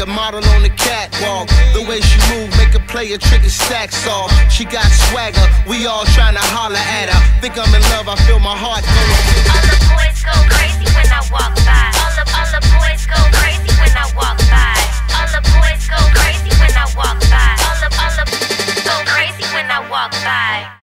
a model on the catwalk. The way she move, make a player trick stacks off. She got swagger, we all trying to holler at her. Think I'm in love, I feel my heart going. All the boys go crazy when I walk by. All the, all the boys go crazy when I walk by. All the boys go crazy when I walk by. All the, all the go crazy when I walk by.